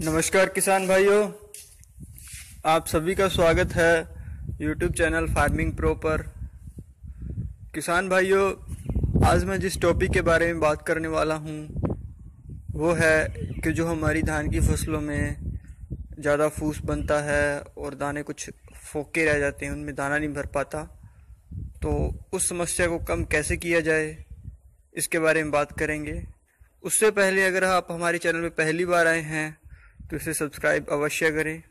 नमस्कार किसान भाइयों। आप सभी का स्वागत है YouTube चैनल फ़ार्मिंग प्रो पर। किसान भाइयों, आज मैं जिस टॉपिक के बारे में बात करने वाला हूँ, वो है कि जो हमारी धान की फ़सलों में ज़्यादा फूस बनता है और दाने कुछ फोके रह जाते हैं, उनमें दाना नहीं भर पाता तो उस समस्या को कम कैसे किया जाए, इसके बारे में बात करेंगे। उससे पहले अगर आप हमारे चैनल में पहली बार आए हैं तो इसे सब्सक्राइब अवश्य करें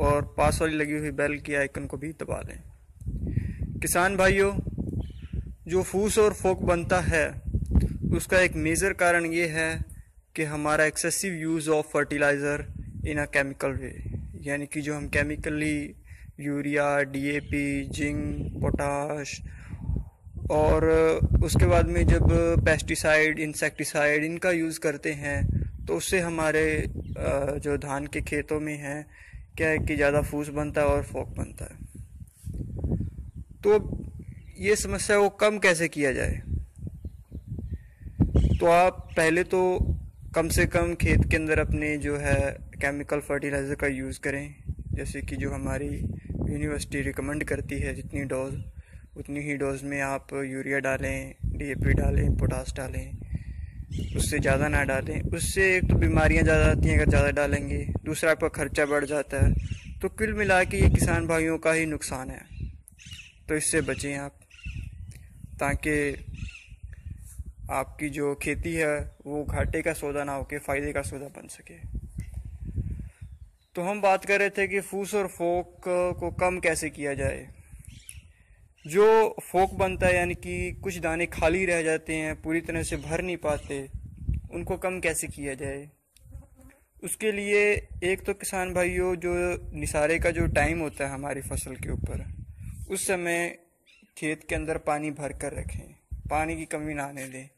और पास वाली लगी हुई बेल की आइकन को भी दबा दें किसान भाइयों, जो फूस और फोक बनता है, उसका एक मेजर कारण ये है कि हमारा excessive use of fertiliser in a chemical way यानी कि जो हम chemically urea DAP zinc potash और उसके बाद में जब पेस्टिसाइड इंसेक्टिसाइड इनका यूज़ करते हैं तो उससे हमारे जो धान के खेतों में है, क्या है कि ज़्यादा फूस बनता है और फोक बनता है। तो अब ये समस्या को कम कैसे किया जाए? तो आप पहले तो कम से कम खेत के अंदर अपने जो है केमिकल फर्टिलाइज़र का यूज़ करें, जैसे कि जो हमारी यूनिवर्सिटी रिकमेंड करती है, जितनी डोज, उतनी ही डोज में आप यूरिया डालें डीएपी डालें, पोटास डालें उससे ज़्यादा ना डालें। उससे एक तो बीमारियाँ ज़्यादा आती हैं, अगर ज़्यादा डालेंगे, दूसरा आपका खर्चा बढ़ जाता है। तो कुल मिला के ये किसान भाइयों का ही नुकसान है। तो इससे बचें आप, ताकि आपकी जो खेती है, वो घाटे का सौदा ना होके, फ़ायदे का सौदा बन सके। तो हम बात कर रहे थे कि फूस और फोक को कम कैसे किया जाए। जो फोक बनता है, यानी कि कुछ दाने खाली रह जाते हैं, पूरी तरह से भर नहीं पाते, उनको कम कैसे किया जाए? उसके लिए एक तो किसान भाइयों, जो निसारे का जो टाइम होता है हमारी फ़सल के ऊपर, उस समय खेत के अंदर पानी भर कर रखें, पानी की कमी ना आने दें।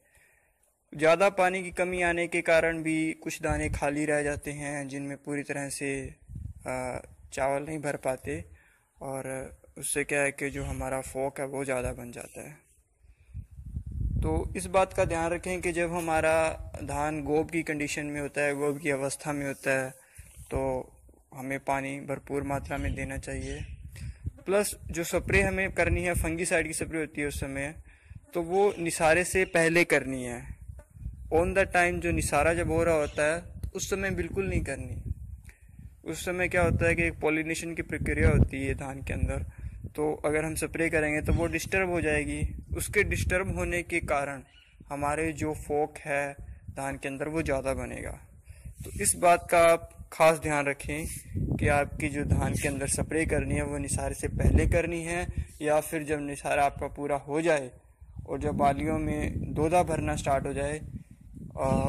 ज़्यादा पानी की कमी आने के कारण भी कुछ दाने खाली रह जाते हैं, जिनमें पूरी तरह से चावल नहीं भर पाते, और उससे क्या है कि जो हमारा फोक है, वो ज़्यादा बन जाता है। तो इस बात का ध्यान रखें कि जब हमारा धान गोब की कंडीशन में होता है, गोब की अवस्था में होता है तो हमें पानी भरपूर मात्रा में देना चाहिए। प्लस जो स्प्रे हमें करनी है फंगी साइड की स्प्रे होती है उस समय तो वो निसारे से पहले करनी है। ऑन द टाइम जो निसारा जब हो रहा होता है तो उस समय बिल्कुल नहीं करनी। उस समय क्या होता है कि एक पॉलिनेशन की प्रक्रिया होती है धान के अंदर। तो अगर हम स्प्रे करेंगे तो वो डिस्टर्ब हो जाएगी। उसके डिस्टर्ब होने के कारण हमारे जो फोक है, धान के अंदर वो ज़्यादा बनेगा। तो इस बात का आप खास ध्यान रखें कि आपकी जो धान के अंदर स्प्रे करनी है, वो निसारे से पहले करनी है या फिर जब निसारा आपका पूरा हो जाए और जब बालियों में दोधा भरना स्टार्ट हो जाए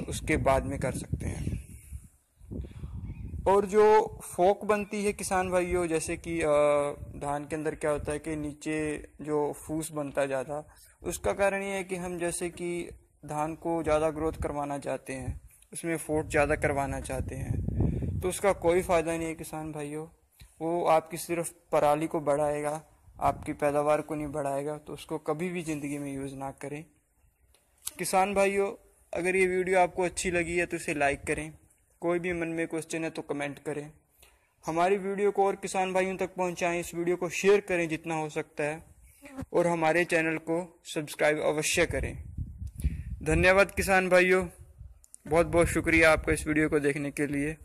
उसके बाद में कर सकते हैं। और जो फोक बनती है किसान भाइयों, जैसे कि धान के अंदर क्या होता है कि नीचे जो फूस बनता है ज़्यादा, उसका कारण ये है कि हम जैसे कि धान को ज़्यादा ग्रोथ करवाना चाहते हैं, उसमें फोट ज़्यादा करवाना चाहते हैं तो उसका कोई फ़ायदा नहीं है किसान भाइयों। वो आपकी सिर्फ़ पराली को बढ़ाएगा, आपकी पैदावार को नहीं बढ़ाएगा तो उसको कभी भी ज़िंदगी में यूज़ ना करें। किसान भाइयों, अगर ये वीडियो आपको अच्छी लगी है तो इसे लाइक करें कोई भी मन में क्वेश्चन है तो कमेंट करें। हमारी वीडियो को और किसान भाइयों तक पहुंचाएँ। इस वीडियो को शेयर करें जितना हो सकता है। और हमारे चैनल को सब्सक्राइब अवश्य करें। धन्यवाद किसान भाइयों। बहुत बहुत शुक्रिया आपका इस वीडियो को देखने के लिए।